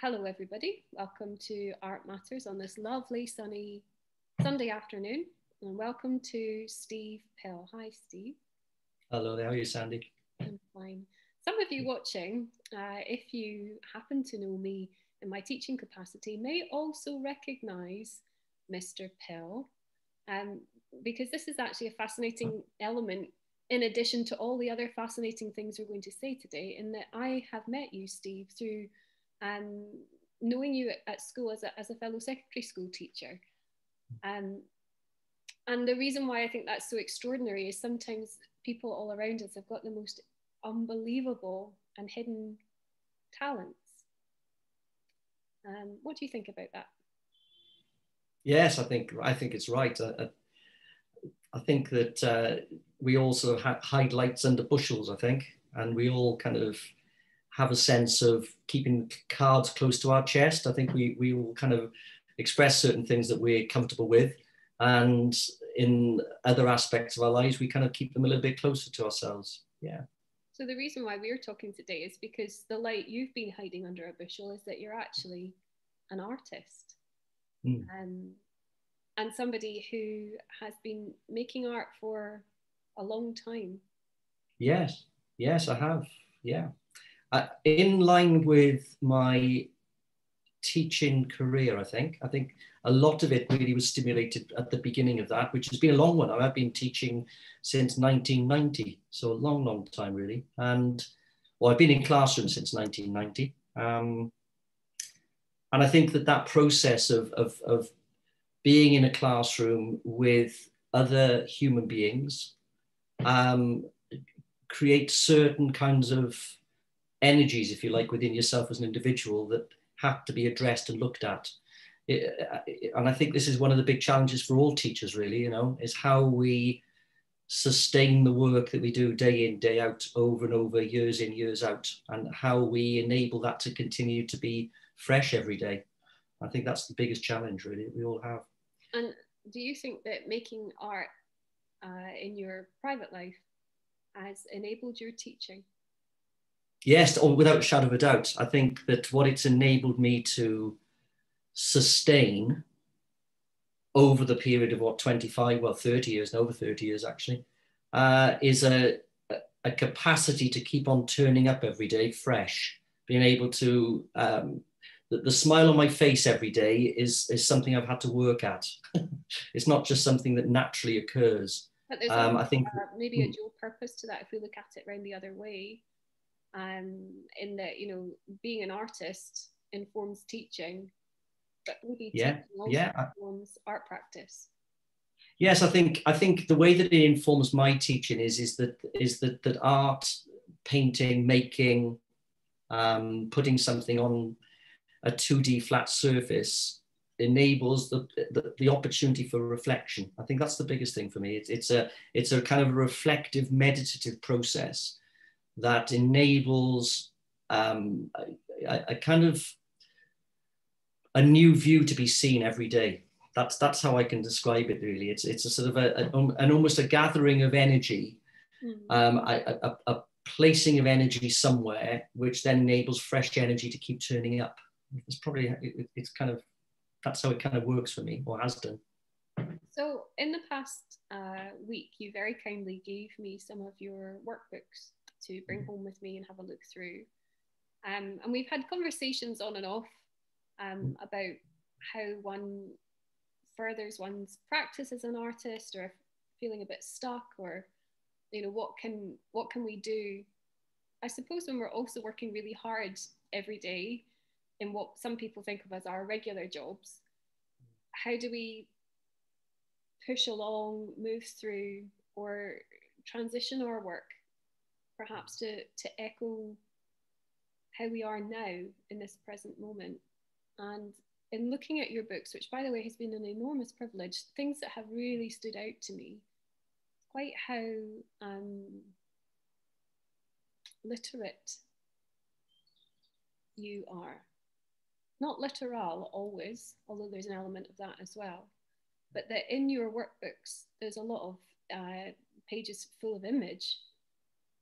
Hello, everybody. Welcome to Art Matters on this lovely sunny Sunday afternoon. And welcome to Steve Pill. Hi, Steve. Hello there. How are you, Sandi? I'm fine. Some of you watching, uh, if you happen to know me in my teaching capacity, may also recognize Mr. Pill, um, because this is actually a fascinating element in addition to all the other fascinating things we're going to say today, in that I have met you, Steve, through um, knowing you at, school as a, as a fellow secondary school teacher. Um, and the reason why I think that's so extraordinary is sometimes people all around us have got the most unbelievable and hidden talents. Um, what do you think about that? Yes, I think I think it's right. I, I think that uh, we also hide lights under bushels. I think, and we all kind of have a sense of keeping cards close to our chest. I think we, we will kind of express certain things that we're comfortable with. And in other aspects of our lives, we kind of keep them a little bit closer to ourselves. Yeah. So the reason why we're talking today is because the light you've been hiding under a bushel is that you're actually an artist. Mm. Um, and somebody who has been making art for a long time. Yes, yes, I have. Yeah uh, in line with my teaching career, I think. I think a lot of it really was stimulated at the beginning of that, which has been a long one. I've been teaching since 1990, so a long, long time really. And well, I've been in classrooms since 1990. Um, and I think that that process of, of, of being in a classroom with other human beings um, creates certain kinds of energies, if you like, within yourself as an individual that have to be addressed and looked at. And I think this is one of the big challenges for all teachers, really, you know, is how we sustain the work that we do day in, day out, over and over, years in, years out, and how we enable that to continue to be fresh every day. I think that's the biggest challenge, really, we all have. And do you think that making art uh, in your private life has enabled your teaching? Yes, or without a shadow of a doubt, I think that what it's enabled me to sustain over the period of what 25, well, 30 years, over 30 years actually, uh, is a, a capacity to keep on turning up every day fresh, being able to, um, the, the smile on my face every day is, is something I've had to work at. it's not just something that naturally occurs. But there's um, I think uh, maybe a hmm. dual purpose to that if we look at it around the other way um, in that you know being an artist informs teaching, but maybe yeah, yeah, informs art practice. Yes, I think I think the way that it informs my teaching is is that is that that art, painting, making, um, putting something on a 2D flat surface enables the, the, the, opportunity for reflection. I think that's the biggest thing for me. It's, it's a it's a kind of reflective, meditative process that enables um, a, a, kind of a new view to be seen every day. That's that's how I can describe it. Really, it's it's a sort of a, a an almost a gathering of energy, mm. um, a, a, a placing of energy somewhere, which then enables fresh energy to keep turning up. It's probably it, it's kind of that's how it kind of works for me or has done. So, in the past uh, week, you very kindly gave me some of your workbooks to bring mm-hmm. home with me and have a look through. Um, and we've had conversations on and off um, mm. about how one furthers one's practice as an artist or feeling a bit stuck or you know what can what can we do i suppose when we're also working really hard every day in what some people think of as our regular jobs how do we push along move through or transition our work perhaps to, to echo how we are now in this present moment. And in looking at your books, which by the way has been an enormous privilege, things that have really stood out to me, quite how um, literate you are. Not literal always, although there's an element of that as well, but that in your workbooks, there's a lot of uh, pages full of image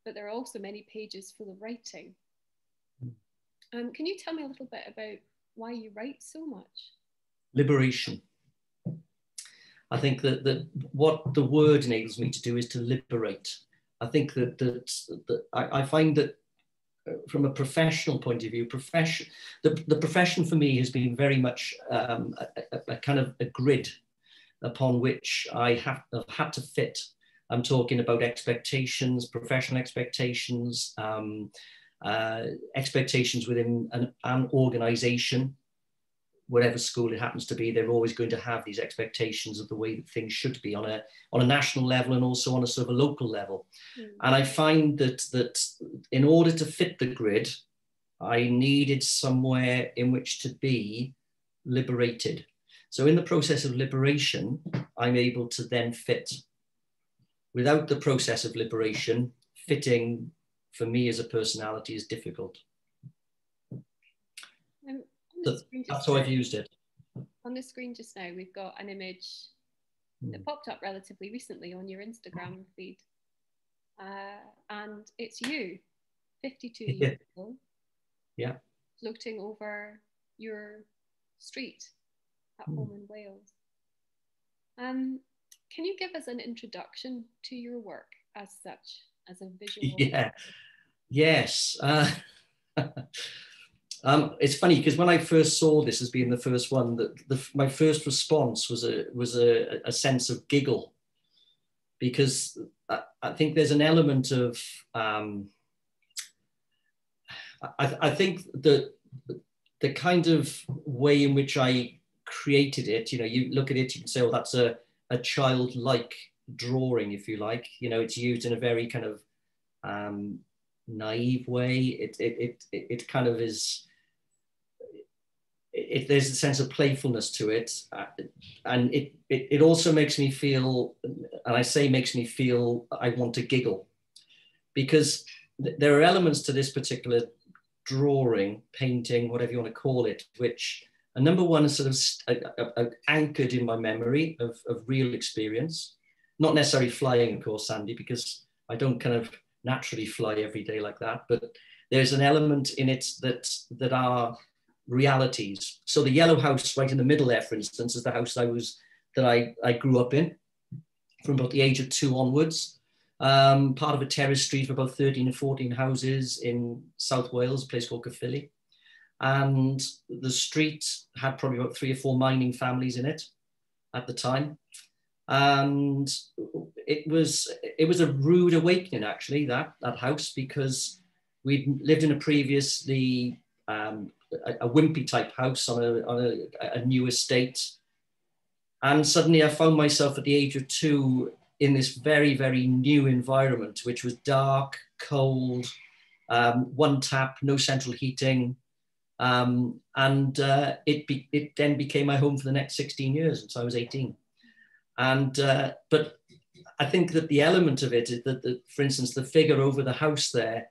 but there are also many pages full of writing. Um, can you tell me a little bit about why you write so much? Liberation. I think that, that what the word enables me to do is to liberate. I think that, that, that I, I find that uh, from a professional point of view, profession, the, the profession for me has been very much um, a, a, a, kind of a grid upon which I have, have, had to fit. I'm talking about expectations, professional expectations, um, uh, expectations within an, an organization, whatever school it happens to be, they're always going to have these expectations of the way that things should be on a on a national level and also on a sort of a local level. Mm. And I find that that in order to fit the grid, I needed somewhere in which to be liberated. So in the process of liberation, I'm able to then fit. Without the process of liberation, fitting for me as a personality is difficult. Um, that's how I've used it. On the screen just now, we've got an image that hmm. popped up relatively recently on your Instagram feed. Uh, and it's you, 52 yeah. years old. Yeah. Floating over your street at mm. home in Wales. Um, can you give us an introduction to your work as such, as a visual? Yeah. Yes. Uh, Um, it's funny because when I first saw this as being the first one, that the, my first response was a was a, a sense of giggle, because I, I, think there's an element of um, I, I think the the kind of way in which I created it, you know, you look at it, you can say, oh, that's a, a childlike drawing, if you like. You know, it's used in a very kind of um, naive way. It, it, it, it kind of is it, there's a sense of playfulness to it, uh, and it, it it also makes me feel, and I say makes me feel I want to giggle, because th- there are elements to this particular drawing, painting, whatever you want to call it, which a number one is sort of st- anchored in my memory of, of real experience, not necessarily flying, of course, Sandi, because I don't kind of naturally fly every day like that, but there's an element in it that that are realities. So the yellow house right in the middle there, for instance, is the house I was that I, I grew up in from about the age of two onwards. Um, part of a terrace street of about 13 or 14 houses in South Wales, a place called Caerphilly. And the street had probably about three or four mining families in it at the time. And it was it was a rude awakening actually that that house because we'd lived in a previously um, a, a Wimpey type house on a, on a, a new estate. And suddenly I found myself at the age of two in this very, very new environment, which was dark, cold, um, one tap, no central heating. Um, and uh, it, be, it then became my home for the next 16 years until I was 18. And, uh, but I think that the element of it is that, the, for instance, the figure over the house there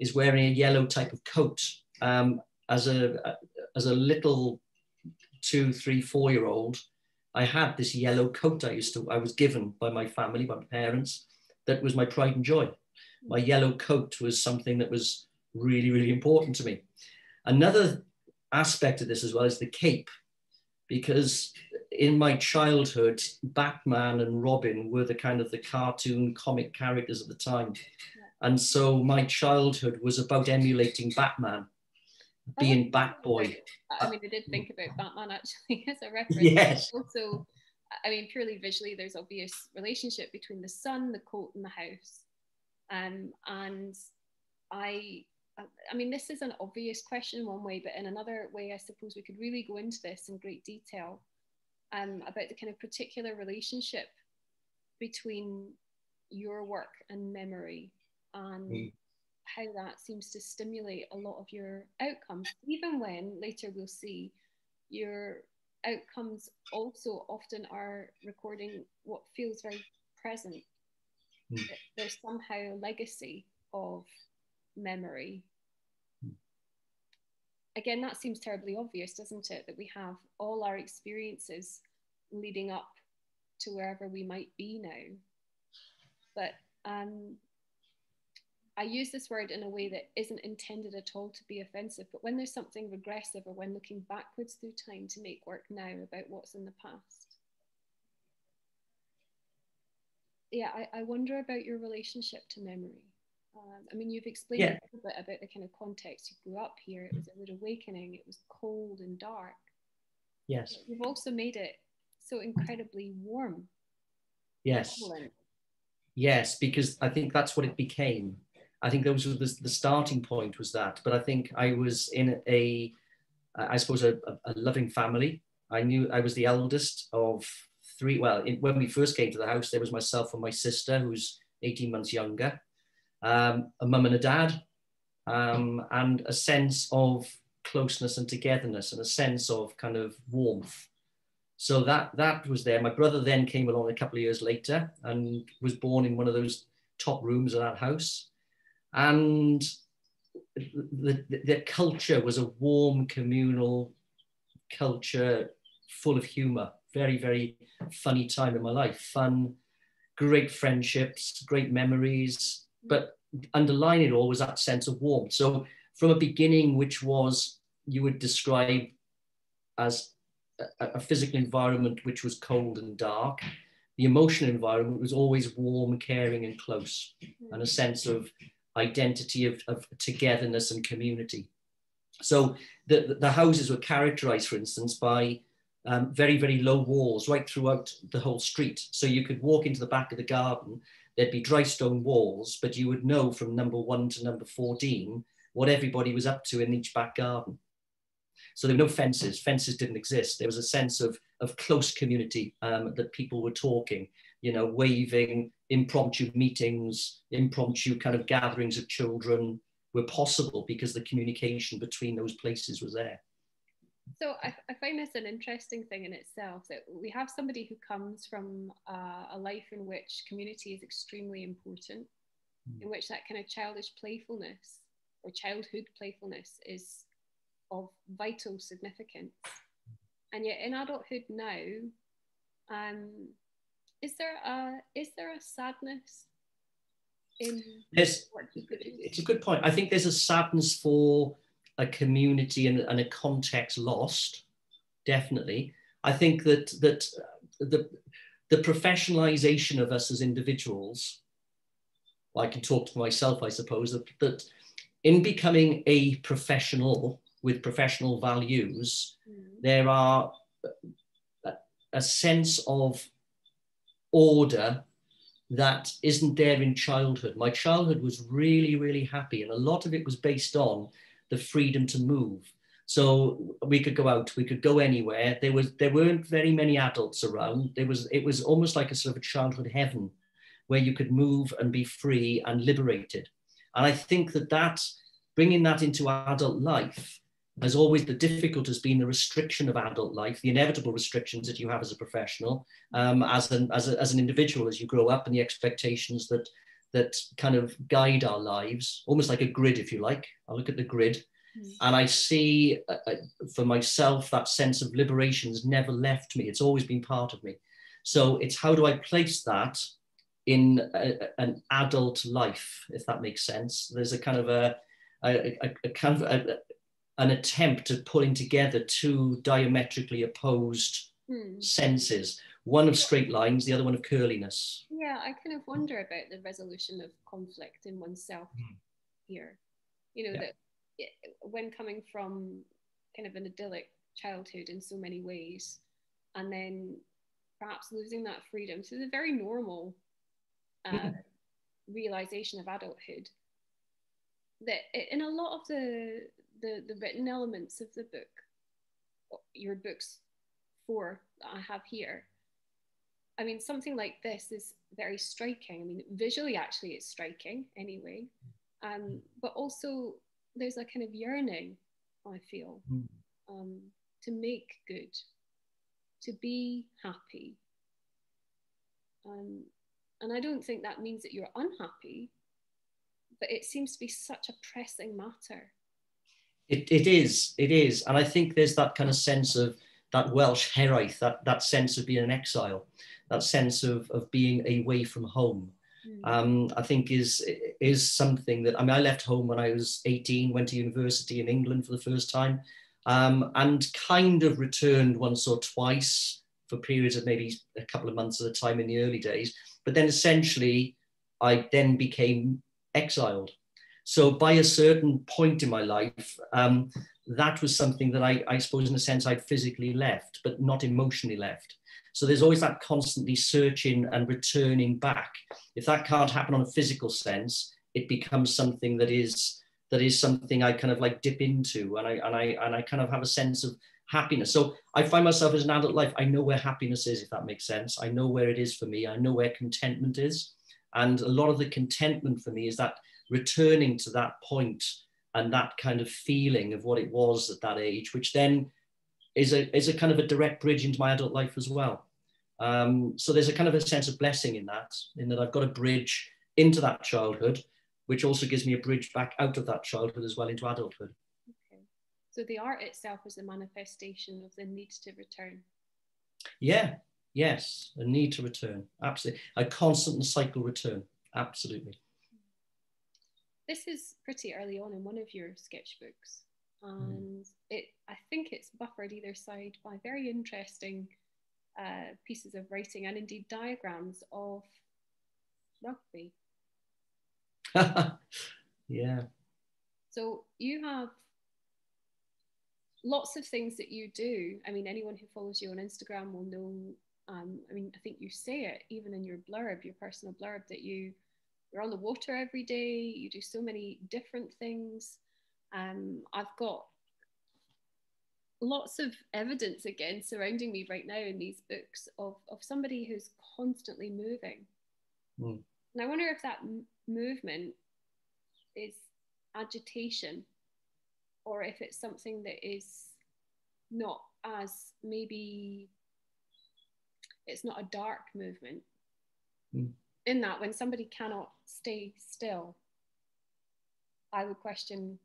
is wearing a yellow type of coat. Um, as a as a little two, three, four year old, I had this yellow coat I used to I was given by my family, by my parents. That was my pride and joy. My yellow coat was something that was really, really important to me. Another aspect of this as well is the cape, because in my childhood, Batman and Robin were the kind of the cartoon comic characters of the time. And so my childhood was about emulating Batman being Batboy. I mean, I did think about Batman actually as a reference. Yes. Also, I mean, purely visually, there's obvious relationship between the sun, the coat, and the house. Um, and I, I mean, this is an obvious question in one way, but in another way, I suppose we could really go into this in great detail um, about the kind of particular relationship between your work and memory and mm how that seems to stimulate a lot of your outcomes, even when later we'll see your outcomes also often are recording what feels very present. Mm. There's somehow a legacy of memory. Again, that seems terribly obvious, doesn't it? That we have all our experiences leading up to wherever we might be now. But um, I use this word in a way that isn't intended at all to be offensive, but when there's something regressive or when looking backwards through time to make work now about what's in the past. Yeah, I, I wonder about your relationship to memory. Um, I mean, you've explained yeah. a little bit about the kind of context you grew up here. It was a rude awakening, it was cold and dark. Yes. But you've also made it so incredibly warm. Yes. Yes, because I think that's what it became. I think those were the, the starting point was that. But I think I was in a, I suppose, a, a loving family. I knew I was the eldest of three. Well, in, when we first came to the house, there was myself and my sister, who's 18 months younger, um, a mum and a dad, um, and a sense of closeness and togetherness and a sense of kind of warmth. So that that was there. My brother then came along a couple of years later and was born in one of those top rooms of that house. And the, the, the culture was a warm communal culture full of humor. Very, very funny time in my life. Fun, great friendships, great memories. But underlying it all was that sense of warmth. So from a beginning, which was you would describe as a, a, physical environment which was cold and dark, the emotional environment was always warm, caring, and close, and a sense of identity of, of togetherness and community. So the, the houses were characterized, for instance, by um, very, very low walls right throughout the whole street. So you could walk into the back of the garden, there'd be dry stone walls, but you would know from number one to number 14 what everybody was up to in each back garden. So there were no fences. Fences didn't exist. There was a sense of, of close community um, that people were talking, you know, waving, impromptu meetings, impromptu kind of gatherings of children were possible because the communication between those places was there. So I, I find this an interesting thing in itself that we have somebody who comes from uh, a life in which community is extremely important, mm. in which that kind of childish playfulness or childhood playfulness is of vital significance. And yet in adulthood now, um, is there a is there a sadness in there's, it's a good point. I think there's a sadness for a community and, and a context lost, definitely. I think that that the the professionalization of us as individuals, I can talk to myself, I suppose, that, that in becoming a professional with professional values, mm. there are a, a sense of order that isn't there in childhood. My childhood was really, really happy, and a lot of it was based on the freedom to move. So we could go out, we could go anywhere. There was there weren't very many adults around. There was it was almost like a sort of a childhood heaven, where you could move and be free and liberated. And I think that that bringing that into adult life as always, the difficult has been the restriction of adult life, the inevitable restrictions that you have as a professional, um, as, an, as, a, as an individual as you grow up, and the expectations that, that kind of guide our lives, almost like a grid, if you like. I look at the grid mm. and I see uh, uh, for myself that sense of liberation has never left me. It's always been part of me. So it's how do I place that in a, an adult life, if that makes sense? There's a kind of a, a, a, a kind of a, an attempt at pulling together two diametrically opposed hmm. senses one of straight lines the other one of curliness yeah i kind of wonder about the resolution of conflict in oneself hmm. here you know yeah. that when coming from kind of an idyllic childhood in so many ways and then perhaps losing that freedom so it's a very normal uh, mm-hmm. realization of adulthood that in a lot of the the, the written elements of the book, your books four that I have here, I mean, something like this is very striking. I mean, visually, actually, it's striking anyway. Um, but also, there's a kind of yearning, I feel, hmm. um, to make good, to be happy. Um, and I don't think that means that you're unhappy, but it seems to be such a pressing matter it, it is, it is. And I think there's that kind of sense of that Welsh hiraeth, that, that sense of being an exile, that sense of, of being away from home. mm. um, I think is is something that I mean I left home when I was 18, went to university in England for the first time, um, and kind of returned once or twice for periods of maybe a couple of months at a time in the early days. But then essentially, I then became exiled. So by a certain point in my life, um, that was something that I, I suppose, in a sense, I'd physically left, but not emotionally left. So there's always that constantly searching and returning back. If that can't happen on a physical sense, it becomes something that is that is something I kind of like dip into, and I and I and I kind of have a sense of happiness. So I find myself as an adult life, I know where happiness is, if that makes sense. I know where it is for me. I know where contentment is, and a lot of the contentment for me is that returning to that point and that kind of feeling of what it was at that age, which then is a, is a kind of a direct bridge into my adult life as well. Um, so there's a kind of a sense of blessing in that, in that I've got a bridge into that childhood, which also gives me a bridge back out of that childhood as well into adulthood. Okay. So the art itself is a manifestation of the need to return. Yeah, yes, a need to return. Absolutely. A constant cycle return. Absolutely. This is pretty early on in one of your sketchbooks. Hmm. and it I think it's buffered either side by very interesting uh, pieces of writing and indeed diagrams of rugby. yeah. So you have lots of things that you do. I mean, anyone who follows you on Instagram will know. Um, I mean, I think you say it even in your blurb, your personal blurb, that you you're on the water every day. You do so many different things. Um, I've got lots of evidence again surrounding me right now in these books of, of somebody who's constantly moving. Mm. And I wonder if that m- movement is agitation or if it's something that is not as maybe it's not a dark movement. Mm. In that, when somebody cannot stay still, I would question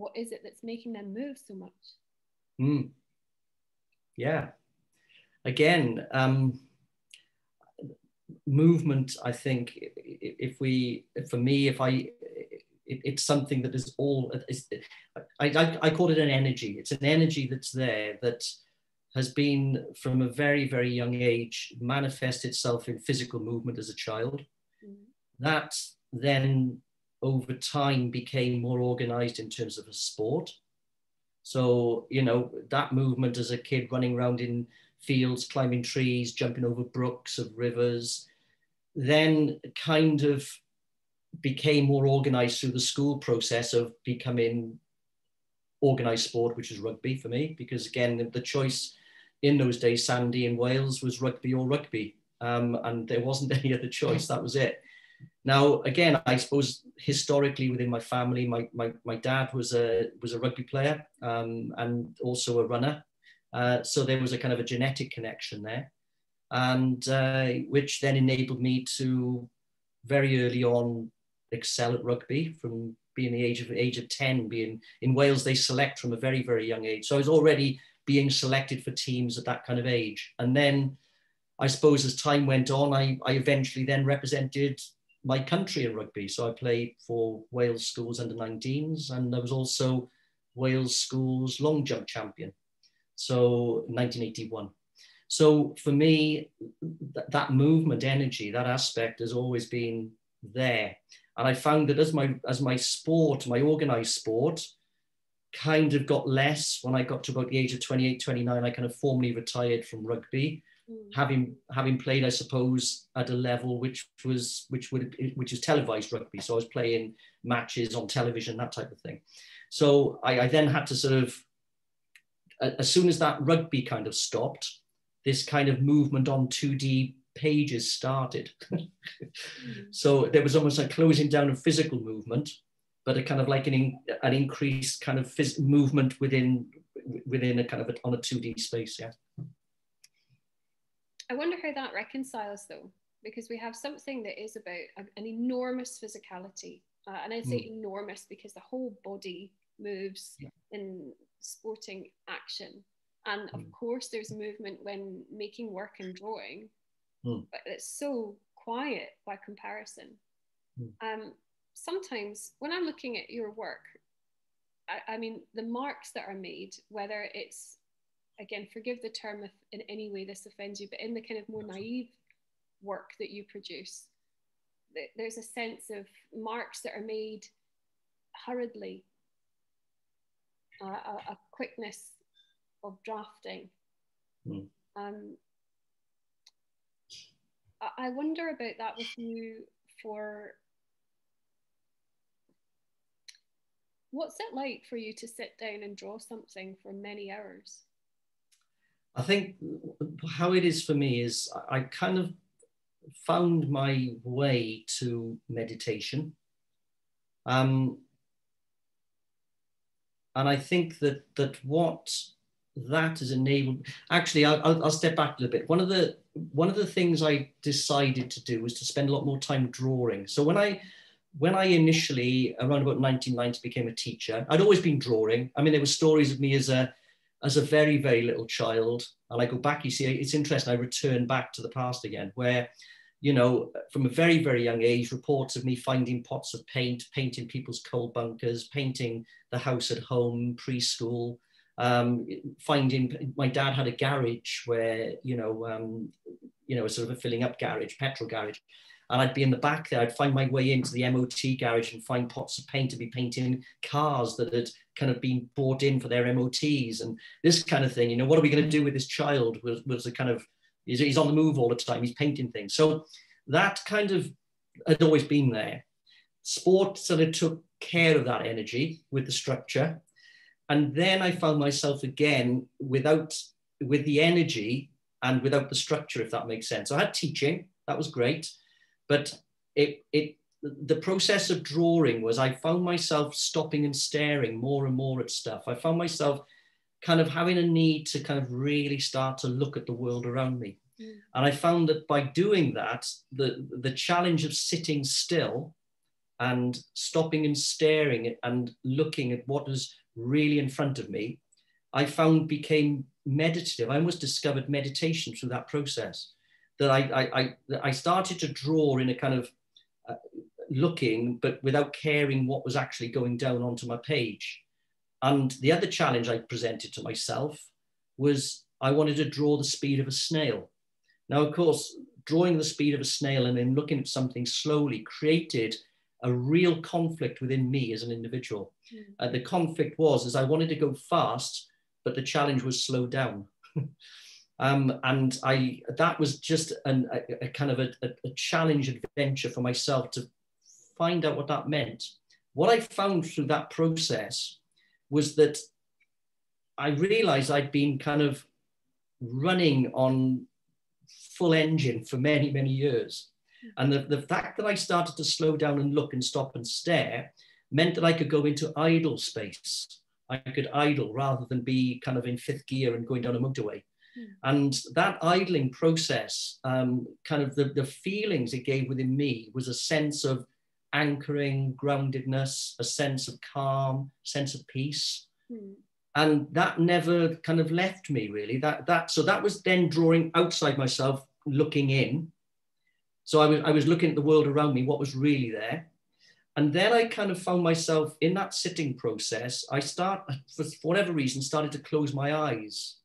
what is it that's making them move so much? Mm. Yeah. Again, um, movement, I think, if we, for me, if I, it, it's something that is all, I, I, I call it an energy. It's an energy that's there that has been from a very, very young age manifest itself in physical movement as a child. Mm. That then over time became more organized in terms of a sport. So, you know, that movement as a kid running around in fields, climbing trees, jumping over brooks of rivers, then kind of became more organized through the school process of becoming organized sport, which is rugby for me, because again, the choice in those days, Sandi in Wales was rugby or rugby. Um, and there wasn't any other choice. That was it. Now, again, I suppose historically within my family, my, my, my dad was a, was a rugby player um, and also a runner. Uh, so there was a kind of a genetic connection there, and uh, which then enabled me to very early on excel at rugby from being the age of age of 10 being in Wales they select from a very very young age so I was already being selected for teams at that kind of age and then I suppose as time went on I, I eventually then represented my country in rugby. So I played for Wales Schools under 19s, and I was also Wales Schools long jump champion. So 1981. So for me, th- that movement energy, that aspect has always been there. And I found that as my as my sport, my organized sport, kind of got less when I got to about the age of 28, 29, I kind of formally retired from rugby. Having having played, I suppose, at a level which was which would which is televised rugby. So I was playing matches on television, that type of thing. So I, I then had to sort of, as soon as that rugby kind of stopped, this kind of movement on 2D pages started. mm. So there was almost a closing down of physical movement, but a kind of like an, in, an increased kind of movement within within a kind of a, on a 2D space. Yeah. I wonder how that reconciles though, because we have something that is about a, an enormous physicality. Uh, and I say mm. enormous because the whole body moves yeah. in sporting action. And of mm. course, there's movement when making work and drawing, mm. but it's so quiet by comparison. Mm. Um, sometimes when I'm looking at your work, I, I, mean, the marks that are made, whether it's, again, forgive the term if in any way this offends you, but in the kind of more naive work that you produce, there's a sense of marks that are made hurriedly, uh, a, a, quickness of drafting. Mm. Um, I, I wonder about that with you for what's it like for you to sit down and draw something for many hours? I think how it is for me is I kind of found my way to meditation. Um, and I think that that what that has enabled actually I'll, I'll step back a little bit. One of the one of the things I decided to do was to spend a lot more time drawing. So when I when I initially around about 1990 became a teacher I'd always been drawing. I mean there were stories of me as a as a very very little child and I go back you see it's interesting I return back to the past again where you know, from a very, very young age, reports of me finding pots of paint, painting people's coal bunkers, painting the house at home, preschool, um, finding my dad had a garage where, you know, um, you know, sort of a filling up garage, petrol garage. And I'd be in the back there, I'd find my way into the MOT garage and find pots of paint to be painting cars that had kind of been bought in for their MOTs and this kind of thing. You know, what are we going to do with this child was, was a kind of He's, he's on the move all the time. He's painting things. So that kind of had always been there. Sport sort of took care of that energy with the structure. And then I found myself again without with the energy and without the structure, if that makes sense. So I had teaching, that was great, but it it the process of drawing was I found myself stopping and staring more and more at stuff. I found myself kind of having a need to kind of really start to look at the world around me. Mm. And I found that by doing that, the, the challenge of sitting still and stopping and staring and looking at what was really in front of me, I found became meditative. I almost discovered meditation through that process. That I, I, I, I started to draw in a kind of uh, looking, but without caring what was actually going down onto my page. And the other challenge I presented to myself was I wanted to draw the speed of a snail. Now, of course, drawing the speed of a snail and then looking at something slowly created a real conflict within me as an individual. Mm. Uh, the conflict was as I wanted to go fast, but the challenge was slow down. um, and I that was just an, a, a, kind of a, a challenge adventure for myself to find out what that meant. What I found through that process was that I realized I'd been kind of running on full engine for many, many years. And the, the fact that I started to slow down and look and stop and stare meant that I could go into idle space. I could idle rather than be kind of in fifth gear and going down a motorway. Mm. And that idling process, um, kind of the, the feelings it gave within me was a sense of anchoring, groundedness, a sense of calm, sense of peace. Mm. And that never kind of left me really. That that so that was then drawing outside myself, looking in. So I was I was looking at the world around me, what was really there. And then I kind of found myself in that sitting process. I start, for whatever reason, started to close my eyes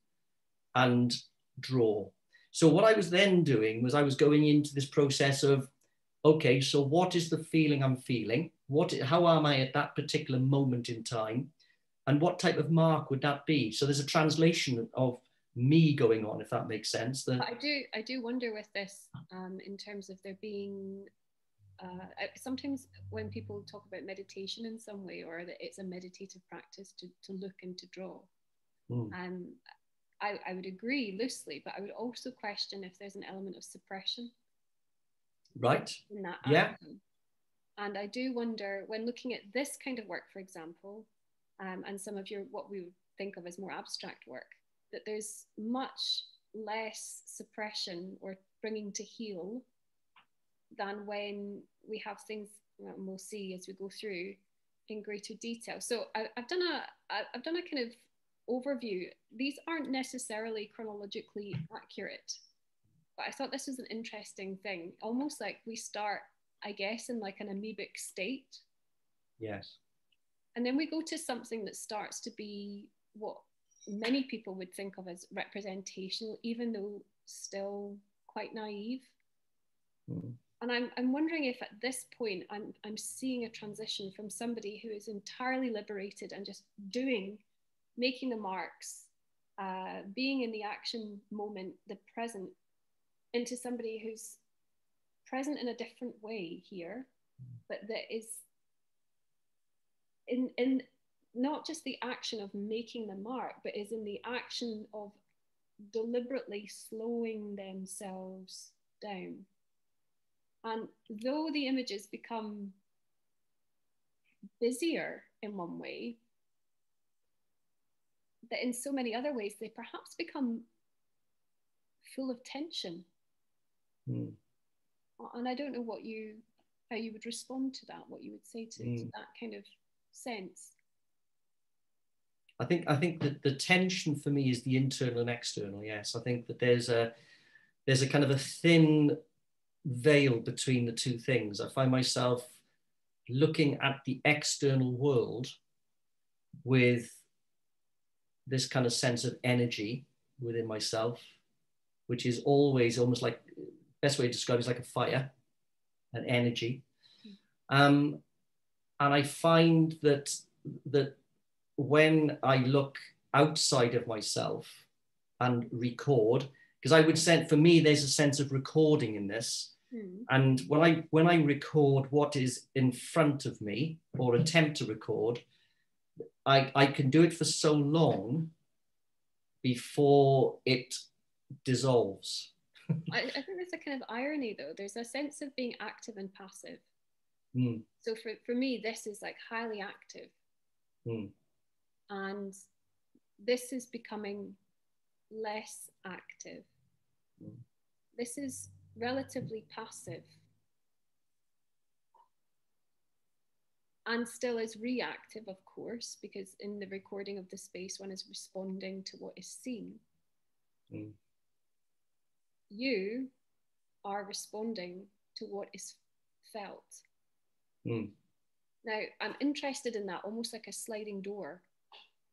and draw. So what I was then doing was I was going into this process of okay, so what is the feeling I'm feeling? What, how am I at that particular moment in time? And what type of mark would that be? So there's a translation of me going on, if that makes sense. The, I do, I do wonder with this um, in terms of there being uh, sometimes when people talk about meditation in some way or that it's a meditative practice to, to look and to draw mm. um, I, I would agree loosely but i would also question if there's an element of suppression Right. In that yeah. And I do wonder when looking at this kind of work, for example, um, and some of your what we would think of as more abstract work, that there's much less suppression or bringing to heel than when we have things and we'll see as we go through in greater detail. So I, have done a I've done a kind of overview. These aren't necessarily chronologically accurate but I thought this was an interesting thing. Almost like we start, I guess, in like an amoebic state. Yes. And then we go to something that starts to be what many people would think of as representational, even though still quite naive. Mm. And I'm, I'm wondering if at this point I'm, I'm seeing a transition from somebody who is entirely liberated and just doing, making the marks, uh, being in the action moment, the present, into somebody who's present in a different way here, but that is in in not just the action of making the mark, but is in the action of deliberately slowing themselves down. And though the images become busier in one way, that in so many other ways they perhaps become full of tension. Mm. And I don't know what you how you would respond to that, what you would say to, mm. to that kind of sense? I think I think that the tension for me is the internal and external. Yes, I think that there's a there's a kind of a thin veil between the two things. I find myself looking at the external world with this kind of sense of energy within myself, which is always almost like best way to describe it is like a fire, an energy. Hmm. Um, and I find that that when I look outside of myself and record, because I would say for me there's a sense of recording in this. Mm. And when I when I record what is in front of me or attempt to record, I, I can do it for so long before it dissolves. I, I think there's a kind of irony though. There's a sense of being active and passive. Mm. So for, for me, this is like highly active. Mm. And this is becoming less active. Mm. This is relatively passive. And still is reactive, of course, because in the recording of the space, one is responding to what is seen. Hmm. You are responding to what is felt. Mm. Now, I'm interested in that almost like a sliding door,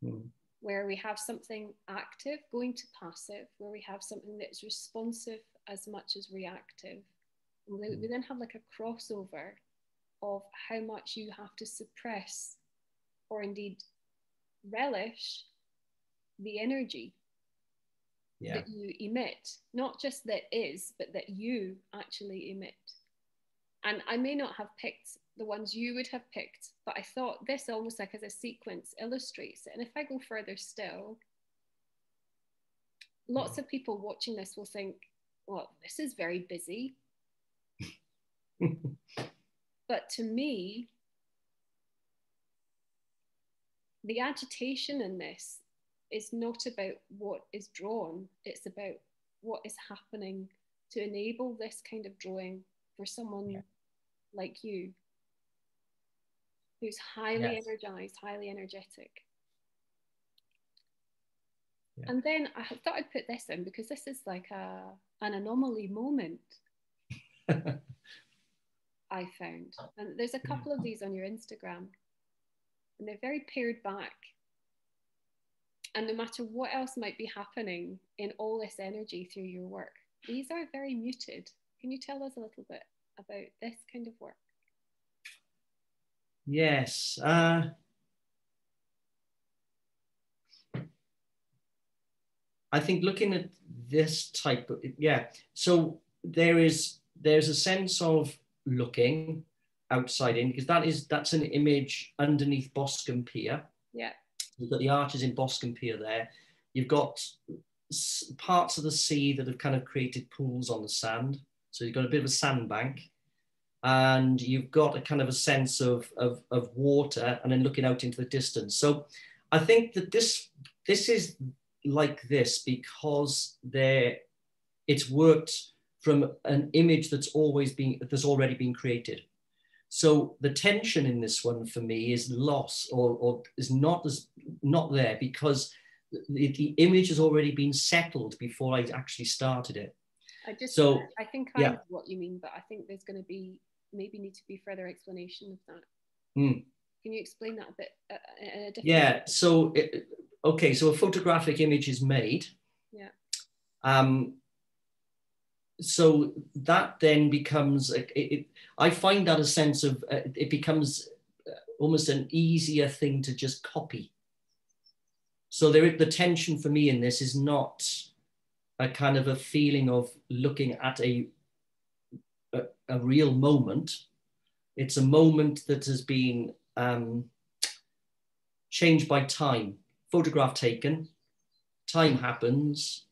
mm. where we have something active going to passive, where we have something that's responsive as much as reactive. And we, we hmm. then have like a crossover of how much you have to suppress or indeed relish the energy yeah. that you emit, not just that is, but that you actually emit. And I may not have picked the ones you would have picked, but I thought this almost like as a sequence illustrates it. And if I go further still, lots hmm. of people watching this will think, well, this is very busy. but to me, the agitation in this is not about what is drawn, it's about what is happening to enable this kind of drawing for someone yeah. like you who's highly yes. energized, highly energetic. Yeah. And then I thought I'd put this in because this is like a, an anomaly moment. I found. And there's a couple of these on your Instagram, and they're very pared back. And no matter what else might be happening in all this energy through your work, these are very muted. Can you tell us a little bit about this kind of work? Yes. Uh, I think looking at this type of yeah, so there is there's a sense of looking outside in because that is that's an image underneath Boscombe Pier. Yeah. You've got the arches in Boscombe Pier there. You've got parts of the sea that have kind of created pools on the sand. So you've got a bit of a sandbank and you've got a kind of a sense of, of, of water and then looking out into the distance. So I think that this, this is like this because there, it's worked from an image that's always been, that's already been created. So the tension in this one for me is loss or, or is not, as, not there because the, the image has already been settled before I actually started it. I just, so I think I yeah. know what you mean, but I think there's going to be maybe need to be further explanation of that. Mm. Can you explain that a bit? Uh, yeah. So, it, okay. So a photographic image is made. Yeah. Um. So that then becomes it, I find that a sense of uh, it becomes uh, almost an easier thing to just copy. So there, the tension for me in this is not a kind of a feeling of looking at a, a, a real moment. It's a moment that has been um, changed by time. Photograph taken, time happens,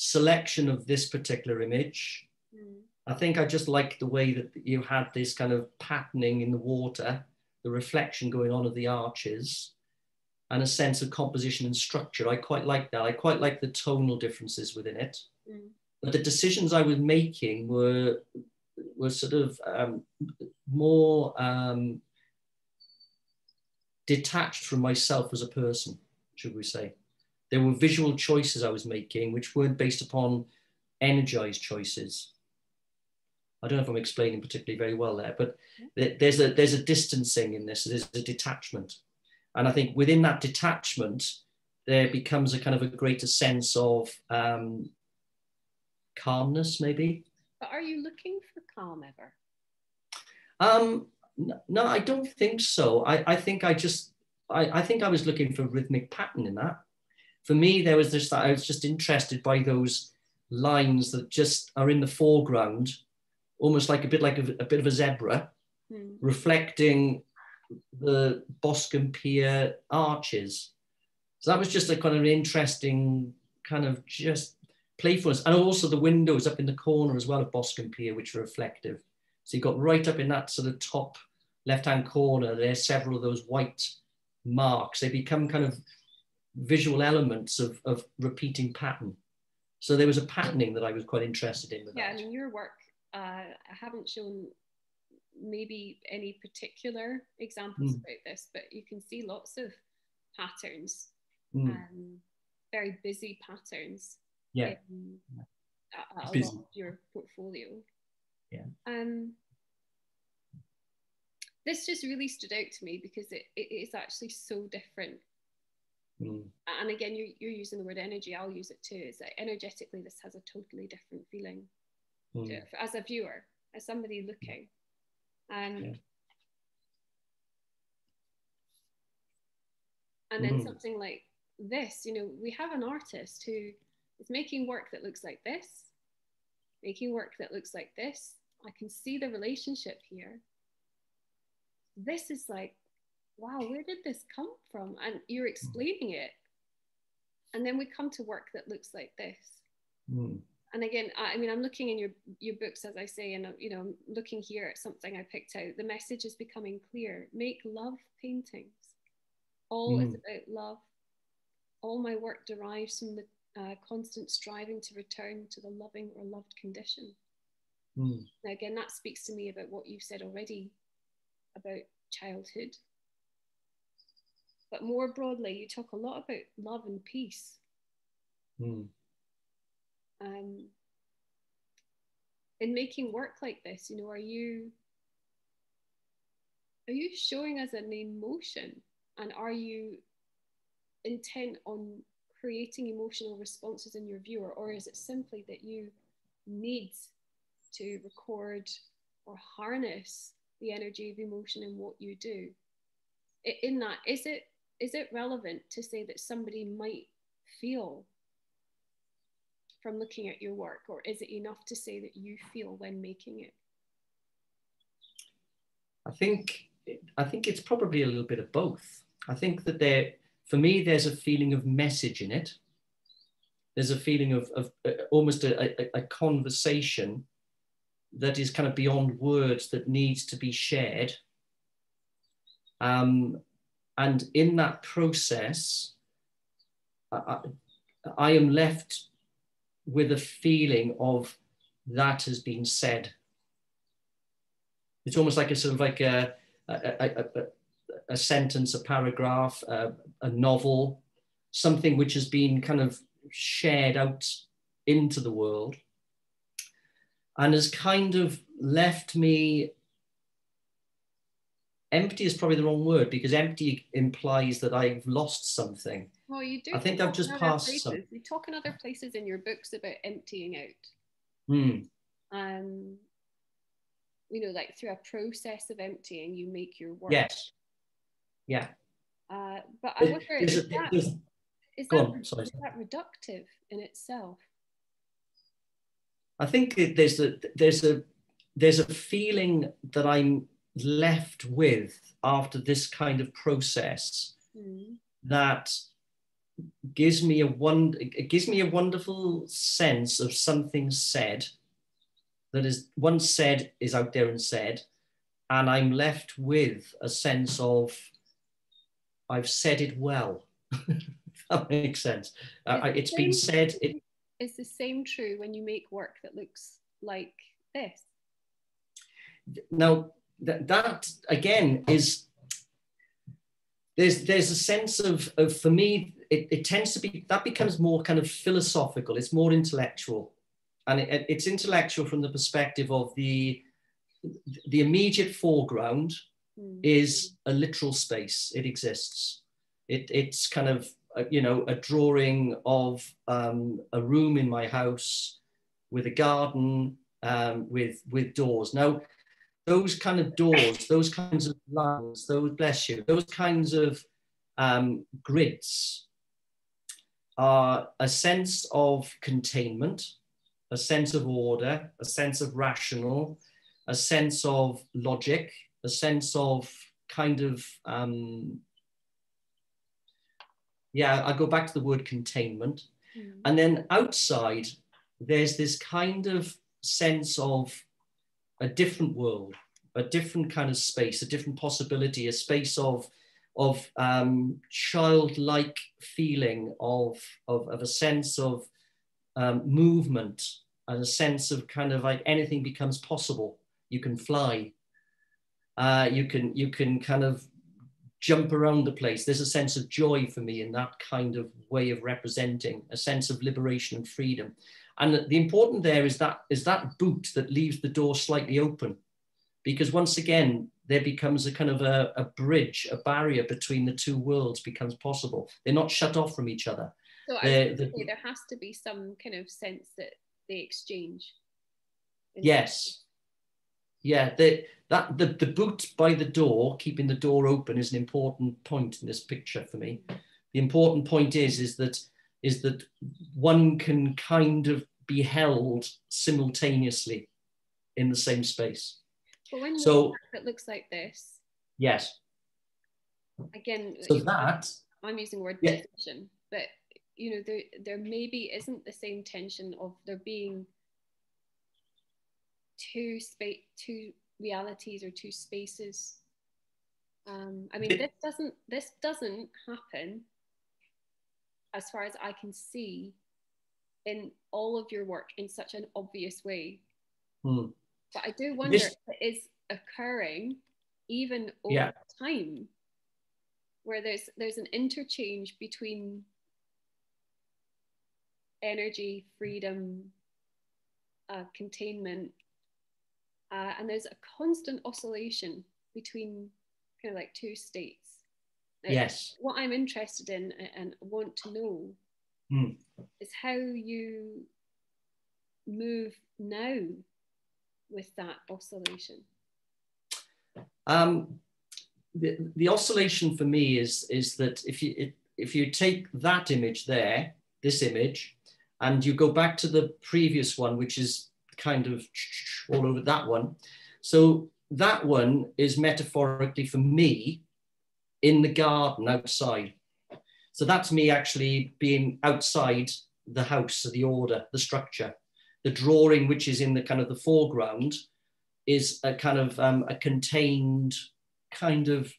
selection of this particular image. Mm. I think I just like the way that you had this kind of patterning in the water, the reflection going on of the arches and a sense of composition and structure. I quite like that. I quite like the tonal differences within it. Mm. But the decisions I was making were were sort of um, more um, detached from myself as a person, should we say. There were visual choices I was making which weren't based upon energized choices. I don't know if I'm explaining particularly very well there, but there's a there's a distancing in this. There's a detachment. And I think within that detachment, there becomes a kind of a greater sense of um, calmness, maybe. But are you looking for calm ever? Um, no, I don't think so. I, I think I just, I, I think I was looking for rhythmic pattern in that. For me, there was this, that I was just interested by those lines that just are in the foreground, almost like a bit like a, a bit of a zebra, hmm. reflecting the Boscombe Pier arches. So that was just a kind of interesting kind of just playfulness. And also the windows up in the corner as well of Boscombe Pier, which are reflective. So you got right up in that sort of top left-hand corner, there's several of those white marks. They become kind of visual elements of, of repeating pattern. So there was a patterning that I was quite interested in. yeah, that. I mean, your work, uh, I haven't shown maybe any particular examples mm. about this, but you can see lots of patterns, mm. um, very busy patterns. Yeah. In, a, a lot of your portfolio. Yeah. Um, this just really stood out to me because it, it is actually so different. Mm. And again, you're, you're using the word energy, I'll use it too. Is that energetically, this has a totally different feeling mm. as a viewer, as somebody looking. And yeah. and then mm. something like this, you know, we have an artist who is making work that looks like this, making work that looks like this. I can see the relationship here. This is like, wow, where did this come from? And you're explaining it. And then we come to work that looks like this. Mm and again I, mean i'm looking in your your books as i say and you know looking here at something i picked out the message is becoming clear make love paintings all mm. is about love all my work derives from the uh, constant striving to return to the loving or loved condition mm. now again that speaks to me about what you've said already about childhood but more broadly you talk a lot about love and peace. Mm um, in making work like this you know are you are you showing us an emotion? And are you intent on creating emotional responses in your viewer? Or is it simply that you need to record or harness the energy of emotion in what you do? In that is it is it relevant to say that somebody might feel from looking at your work, or is it enough to say that you feel when making it? I think I think it's probably a little bit of both. I think that there, for me, there's a feeling of message in it. There's a feeling of, of uh, almost a, a, a conversation that is kind of beyond words that needs to be shared. Um, and in that process, I, I, am left with a feeling of that has been said. It's almost like a sort of like a, a, a, a sentence, a paragraph, a, a novel, something which has been kind of shared out into the world. and has kind of left me empty is probably the wrong word because empty implies that I've lost something. Well, you do. I think I've just passed places. some. You talk in other places in your books about emptying out. Hmm. Um, you know, like through a process of emptying, you make your work. Yes. Yeah. Uh, but I wonder, is a- that, is that, on, sorry. is that reductive in itself? I think there's a there's a there's a feeling that I'm left with after this kind of process Mm. that gives me a one it gives me a wonderful sense of something said that is once said is out there and said and i'm left with a sense of i've said it well that makes sense uh, It's been said it, Is the same true when you make work that looks like this? now that, that again is there's there's a sense of, of for me it, it tends to be that becomes more kind of philosophical. It's more intellectual. And it, it's intellectual from the perspective of the the immediate foreground Mm. is a literal space. It exists. It, it's kind of uh, you know a drawing of um, a room in my house with a garden um, with with doors. Now those kind of doors those kinds of lines those bless you those kinds of um, grids are a sense of containment a sense of order a sense of rational a sense of logic a sense of kind of um, yeah i go back to the word containment Mm. and then outside there's this kind of sense of a different world a different kind of space a different possibility a space of of um, childlike feeling of, of of a sense of um, movement and a sense of kind of like anything becomes possible you can fly uh, you can you can kind of jump around the place. There's a sense of joy for me in that kind of way of representing, a sense of liberation and freedom. And the important there is that is that boot that leaves the door slightly open, because once again there becomes a kind of a, a bridge, a barrier between the two worlds becomes possible. They're not shut off from each other. So I They're- would they're- say there has to be some kind of sense that they exchange. Yes. Yeah, the, that the, the boot by the door, keeping the door open, is an important point in this picture for me. The important point is is that is that one can kind of be held simultaneously in the same space. But when So- it looks like this, Yes. again, So that I'm using word Yeah. tension, but you know, there there maybe isn't the same tension of there being two space, two realities or two spaces. Um, I mean, It- this doesn't this doesn't happen, as far as I can see, in all of your work in such an obvious way. hmm, But I do wonder This- if it is occurring even over Yeah. time, where there's there's an interchange between energy, freedom, uh, containment, uh, and there's a constant oscillation between kind of like two states. Now, yes. What I'm interested in and want to know Hmm. is how you move now with that oscillation. Um, the, the oscillation for me is is that if you if you take that image there, this image, and you go back to the previous one, which is kind of all over that one. So that one is metaphorically for me in the garden outside. So that's me actually being outside the house, the order, the structure. The drawing, which is in the kind of the foreground, is a kind of um, a contained kind of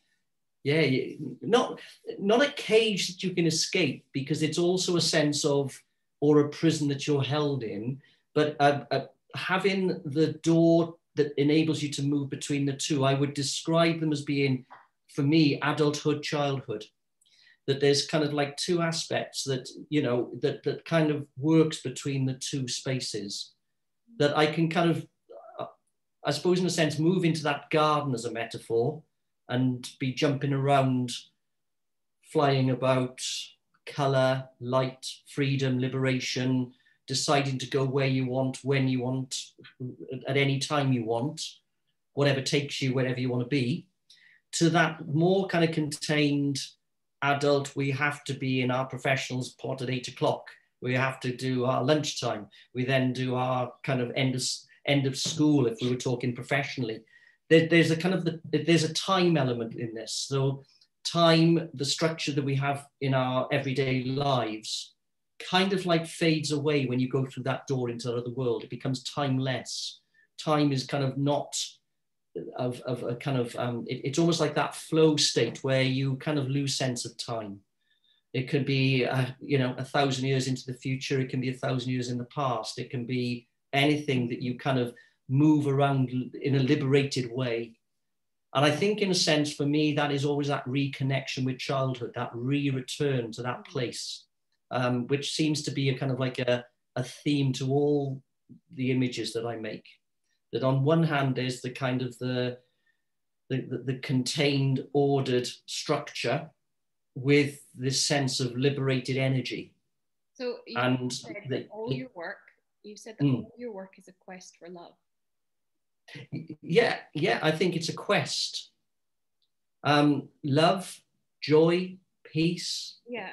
yeah not not a cage that you can escape because it's also a sense of or a prison that you're held in but uh, uh, having the door that enables you to move between the two i would describe them as being for me adulthood childhood that there's kind of like two aspects that you know that that kind of works between the two spaces that I can kind of, uh, I suppose, in a sense, move into that garden as a metaphor and be jumping around, flying about, color, light, freedom, liberation, deciding to go where you want, when you want, at any time you want, whatever takes you wherever you want to be, to that more kind of contained adult, we have to be in our professionals plot at eight o'clock. We have to do our lunchtime. We then do our kind of end of, end of school if we were talking professionally. There, there's a kind of the, there's a time element in this. So time, the structure that we have in our everyday lives, kind of like fades away when you go through that door into the other world. It becomes timeless. Time is kind of not of, of a kind of, um, it, it's almost like that flow state where you kind of lose sense of time. It could be, uh, you know, a thousand years into the future. It can be a thousand years in the past. It can be anything that you kind of move around in a liberated way. And I think, in a sense, for me, that is always that reconnection with childhood, that re-return to that place, um, which seems to be a kind of like a, a theme to all the images that I make that on one hand is the kind of the, the, the, the contained ordered structure with this sense of liberated energy. So you and said the, all your work, you said that mm, all your work is a quest for love. Yeah, yeah, I think it's a quest. Um, love, joy, peace. Yeah.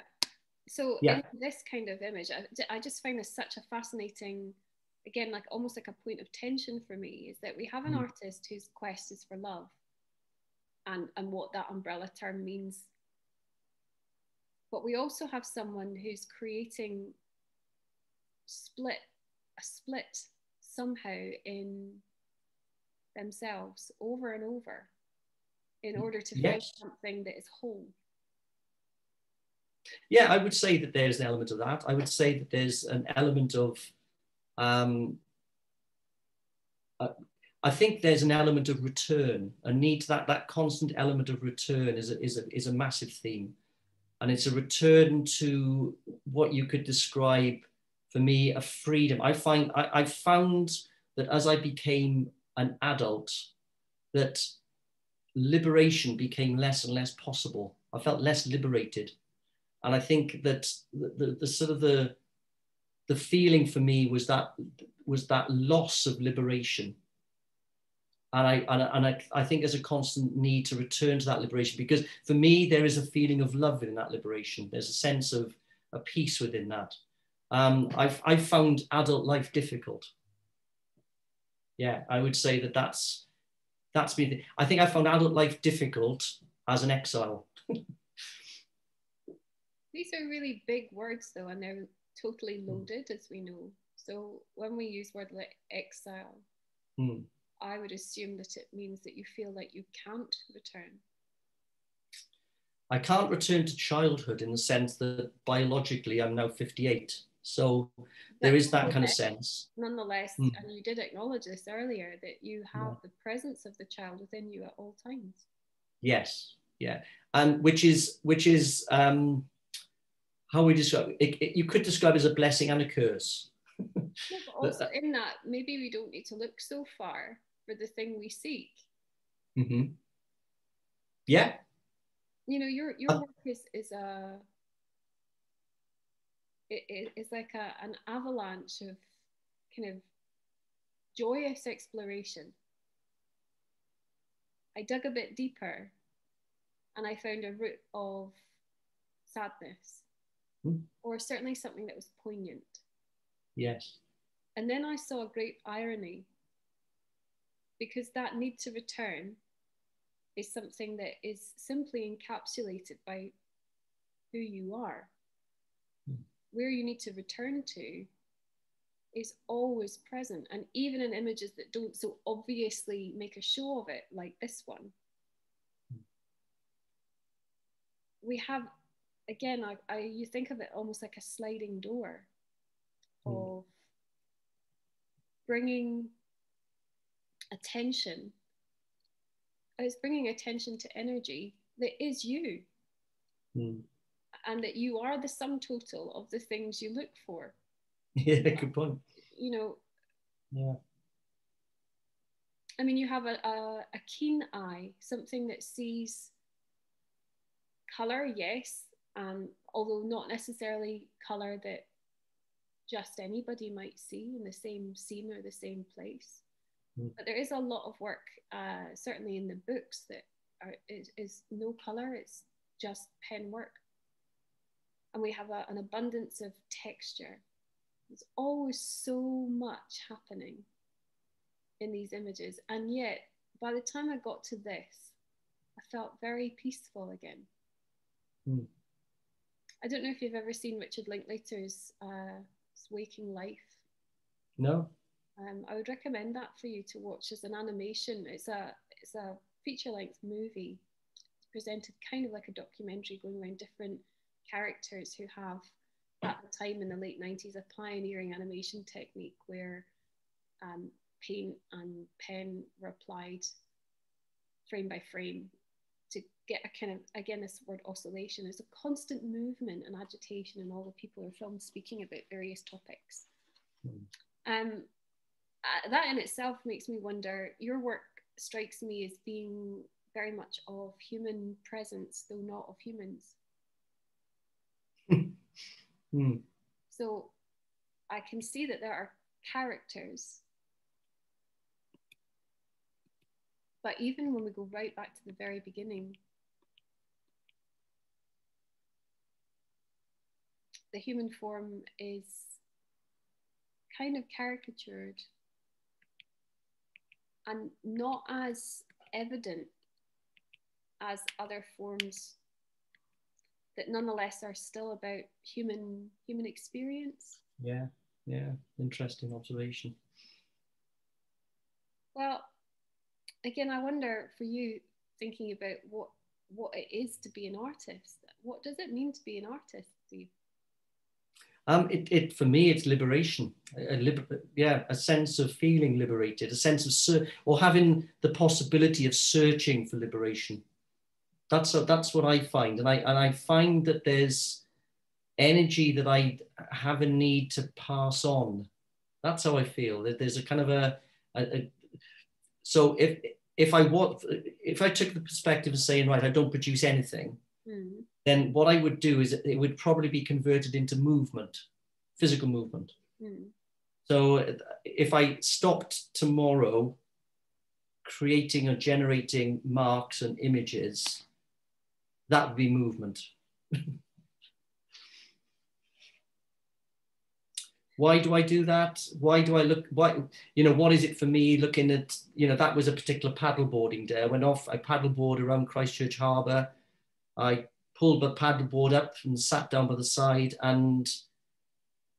So yeah. in this kind of image, I, I just find this such a fascinating again like almost like a point of tension for me is that we have an mm. artist whose quest is for love and and what that umbrella term means but we also have someone who's creating split a split somehow in themselves over and over in mm, order to yes. find something that is whole yeah i would say that there's an element of that i would say that there's an element of um, uh, I think there's an element of return, a need that that constant element of return is a, is a, is a massive theme, and it's a return to what you could describe for me a freedom. I find I, I found that as I became an adult, that liberation became less and less possible. I felt less liberated, and I think that the, the, the sort of the the feeling for me was that was that loss of liberation. And I, and, I, and I, I think there's a constant need to return to that liberation because for me there is a feeling of love within that liberation. There's a sense of a peace within that. Um, I've, I've found adult life difficult. Yeah i would say that that's that's me. i think i found adult life difficult as an exile. These are really big words though and they're totally hmm. loaded, as we know. So when we use word like exile, mm. I would assume that it means that you feel like you can't return. I can't return to childhood in the sense that biologically I'm now 58. So there is that kind of sense. Nonetheless, mm. and you did acknowledge this earlier, that you have yeah. the presence of the child within you at all times. Yes, yeah, and which is which is um, how we describe it, it, you could describe it as a blessing and a curse. but also in that, maybe we don't need to look so far for the thing we seek. Mm-hmm. Yeah. You know, your your uh, work is is a it, it, it's like a, an avalanche of kind of joyous exploration. I dug a bit deeper and I found a root of sadness mm. or certainly something that was poignant. Yes. And then I saw a great irony because that need to return is something that is simply encapsulated by who you are. Mm. Where you need to return to is always present. And even in images that don't so obviously make a show of it, like this one, mm. we have again, I, I you think of it almost like a sliding door mm. of bringing attention. It's bringing attention to energy that is you. Mm. And that you are the sum total of the things you look for. Yeah, good point. You know, Yeah. I mean, you have a, a, a keen eye, something that sees color, yes, um, although not necessarily color that just anybody might see in the same scene or the same place. Mm. But there is a lot of work, uh, certainly in the books, that are, is, is no color, it's just pen work. And we have a, an abundance of texture. There's always so much happening in these images. And yet, by the time I got to this, I felt very peaceful again. Mm. I don't know if you've ever seen Richard Linklater's uh, Waking Life. No. Um, I would recommend that for you to watch as an animation. It's a it's a feature length movie. It's presented kind of like a documentary, going around different characters who have at the time in the late 90s a pioneering animation technique where um, paint and pen were applied frame by frame get a kind of again this word oscillation there's a constant movement and agitation in all the people who are filmed speaking about various topics mm. um, uh, that in itself makes me wonder your work strikes me as being very much of human presence though not of humans mm. so i can see that there are characters But even when we go right back to the very beginning, the human form is kind of caricatured and not as evident as other forms that nonetheless are still about human human experience yeah yeah interesting observation well again, I wonder for you thinking about what what it is to be an artist. What does it mean to be an artist, Steve? Um, it, it for me, it's liberation. A, liber- yeah, a sense of feeling liberated, a sense of ser- or having the possibility of searching for liberation. That's a, that's what I find, and I and I find that there's energy that I have a need to pass on. That's how I feel. That there's a kind of a, a, a so if if I want, if I took the perspective of saying, right, I don't produce anything, mm. Then what I would do is it would probably be converted into movement, physical movement. Mm. So if I stopped tomorrow creating or generating marks and images, that would be movement. why do I do that? Why do I look? Why, you know, what is it for me looking at, you know, that was a particular paddleboarding day. I went off, I paddleboard around Christchurch Harbour. I pulled the paddleboard up and sat down by the side and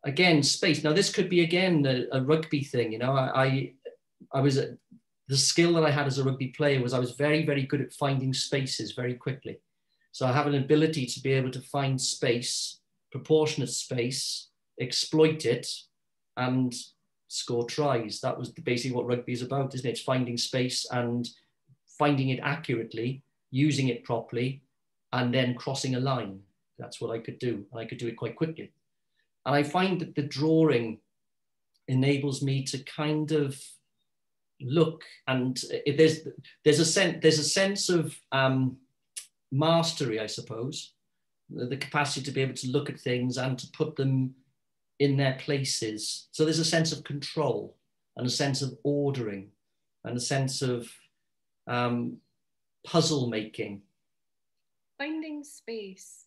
again, space. Now this could be again a, a rugby thing, you know, I, I, I was, a, the skill that I had as a rugby player was I was very, very good at finding spaces very quickly. So I have an ability to be able to find space, proportionate space, exploit it and score tries. That was basically what rugby is about, isn't it? It's finding space and finding it accurately, using it properly, and then crossing a line. That's what I could do. I could do it quite quickly. And I find that the drawing enables me to kind of look and there's there's a sense there's a sense of um, mastery, I suppose, the, the capacity to be able to look at things and to put them in their places. So there's a sense of control and a sense of ordering and a sense of um, puzzle making. Finding space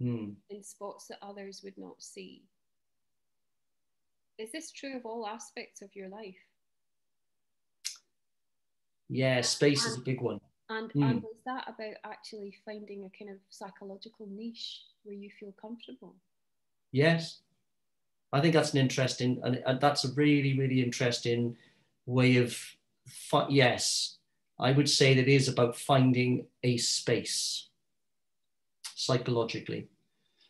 hmm. in spots that others would not see. Is this true of all aspects of your life? Yeah, space and, is a big one. And, mm. and is that about actually finding a kind of psychological niche where you feel comfortable? Yes, I think that's an interesting, and, and that's a really, really interesting way of, yes, I would say that it is about finding a space psychologically.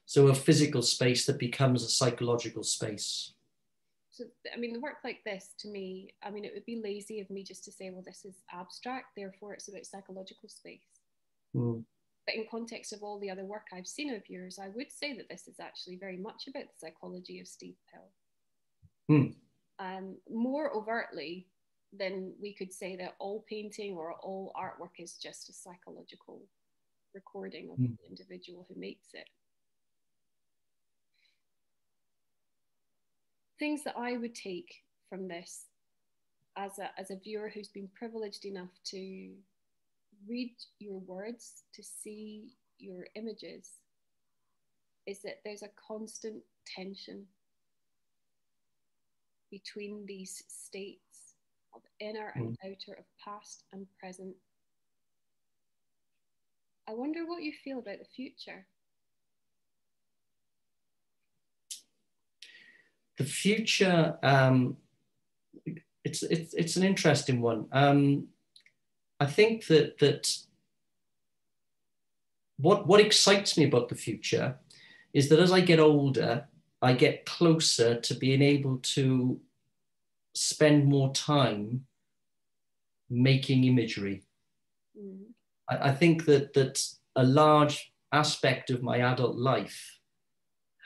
So a physical space that becomes a psychological space. So, I mean, the work like this to me, I mean, it would be lazy of me just to say, well, this is abstract, therefore it's about psychological space. Mm. But in context of all the other work I've seen of yours, I would say that this is actually very much about the psychology of Steve Pill. Hmm. um, more overtly than we could say that all painting or all artwork is just a psychological recording of mm. the individual who makes it. Things that I would take from this as a, as a viewer who's been privileged enough to read your words, to see your images, is that there's a constant tension between these states of inner and mm. outer, of past and present. I wonder what you feel about the future. The future, um, it's, it's, it's an interesting one. Um, I think that, that what, what excites me about the future is that as I get older, I get closer to being able to spend more time making imagery. Mm. I, I, think that that a large aspect of my adult life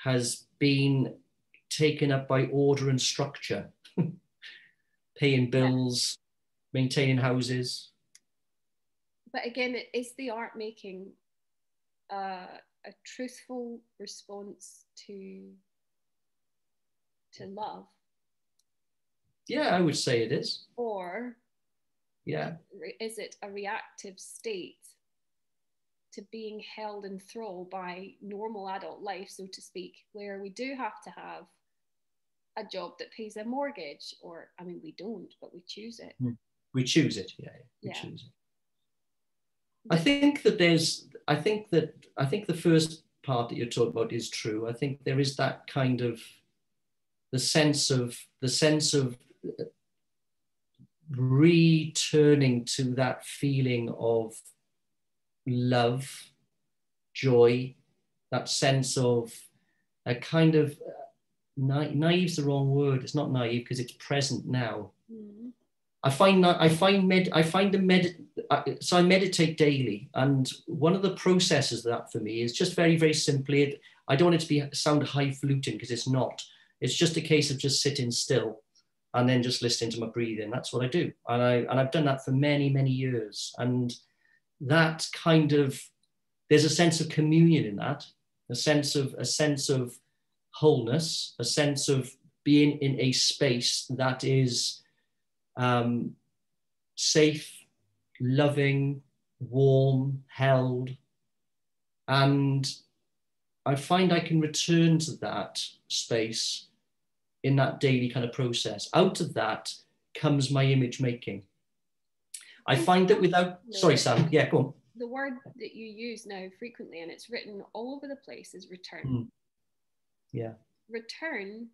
has been taken up by order and structure, paying bills, maintaining houses. But again, is the art making uh, a truthful response to to love? Yeah i would say it is. Or yeah is it a reactive state to being held in thrall by normal adult life so to speak where we do have to have a job that pays a mortgage or i mean we don't but we choose it hmm. we choose it yeah we yeah. choose it I think that there's, I think that, I think the first part that you're talking about is true. I think there is that kind of, the sense of, the sense of returning to that feeling of love, joy, that sense of a kind of, uh, na- naive is the wrong word. It's not naive because it's present now. Mm. I find that I find med I find the med so I meditate daily, and one of the processes that for me is just very very simply. I don't want it to be sound highfalutin because it's not. It's just a case of just sitting still, and then just listening to my breathing. That's what I do, and I and I've done that for many many years, and that kind of there's a sense of communion in that, a sense of a sense of wholeness, a sense of being in a space that is um, safe, loving, warm, held. And I find I can return to that space in that daily kind of process. Out of that comes my image making. I find that without, sorry, Sam, yeah, go on. The word that you use now frequently, and it's written all over the place, is return. Mm. Yeah. Return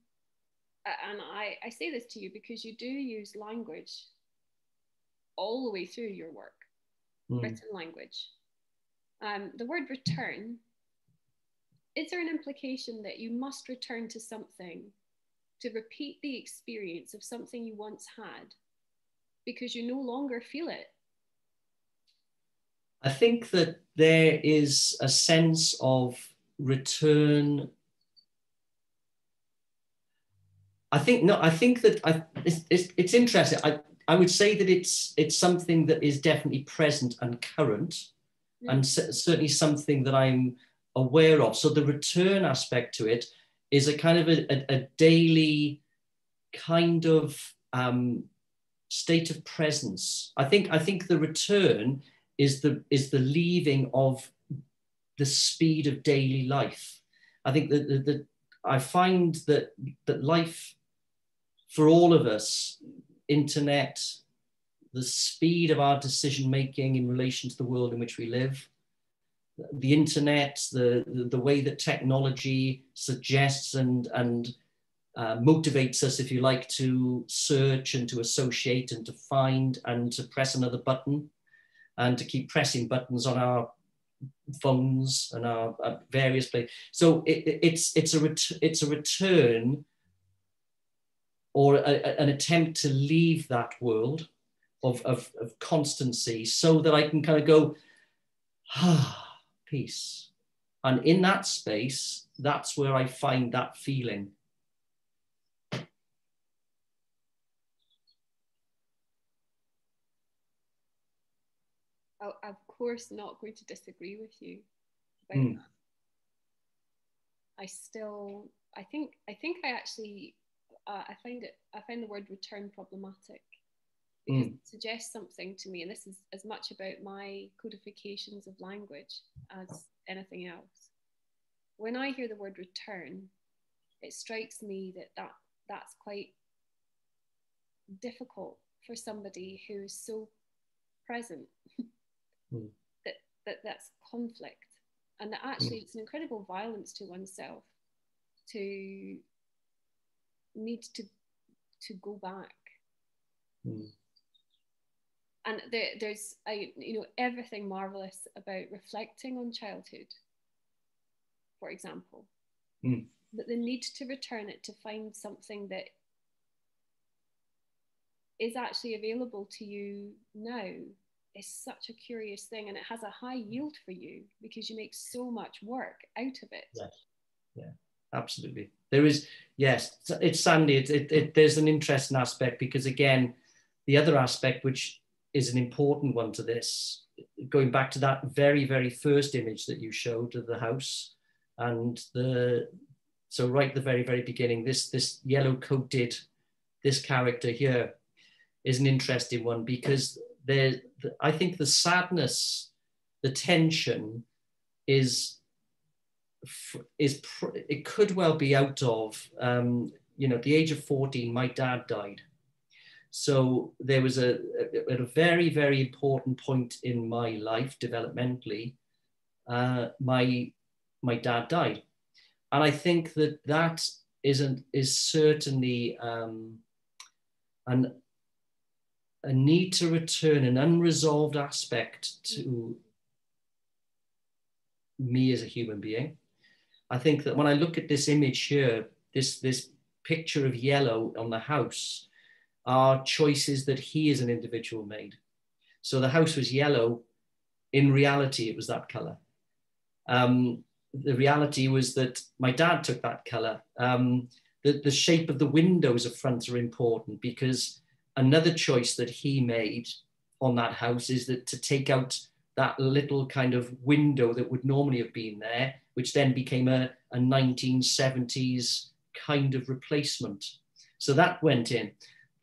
and I, I say this to you because you do use language all the way through your work, mm. written language. Um, the word return, is there an implication that you must return to something to repeat the experience of something you once had because you no longer feel it? I think that there is a sense of return I think no, I think that I, it's, it's, it's, interesting. I, I would say that it's it's something that is definitely present and current, mm. and certainly something that I'm aware of. So the return aspect to it is a kind of a, a, a daily kind of um, state of presence. I think I think the return is the is the leaving of the speed of daily life. I think that the, the I find that that life for all of us, internet, the speed of our decision making in relation to the world in which we live, the internet, the, the, the way that technology suggests and, and uh, motivates us, if you like, to search and to associate and to find and to press another button and to keep pressing buttons on our phones and our, our various places. So it, it's, it's, a it's a return or a, a, an attempt to leave that world of, of, of constancy so that I can kind of go, ah, peace. And in that space, that's where I find that feeling. Oh, of course, not going to disagree with you. Mm. I still, I think, I think I actually, uh, I find it, I find the word return problematic mm. it suggests something to me, and this is as much about my codifications of language as anything else. When I hear the word return, it strikes me that, that that's quite difficult for somebody who's so present mm. that, that that's conflict and that actually mm. it's an incredible violence to oneself to need to to go back mm. And there, there's I, you know everything marvelous about reflecting on childhood for example. Mm. but the need to return it to find something that is actually available to you now is such a curious thing and it has a high yield for you because you make so much work out of it. Yes. Yeah absolutely. There is yes it's Sandi. It, it, it, there's an interesting aspect because again the other aspect which is an important one to this going back to that very very first image that you showed of the house and the so right at the very very beginning this this yellow coated this character here is an interesting one because there, I think the sadness, the tension is, is it could well be out of, um, you know, the age of 14, my dad died. So there was a, at a very, very important point in my life developmentally, uh, my, my dad died. And I think that that isn't, is certainly um, an, a need to return an unresolved aspect to me as a human being. I think that when I look at this image here, this, this picture of yellow on the house are choices that he as an individual made. So the house was yellow. In reality, it was that color. Um, the reality was that my dad took that color. Um, the, the shape of the windows of front are important because another choice that he made on that house is that to take out that little kind of window that would normally have been there, which then became a, a 1970s kind of replacement. So that went in.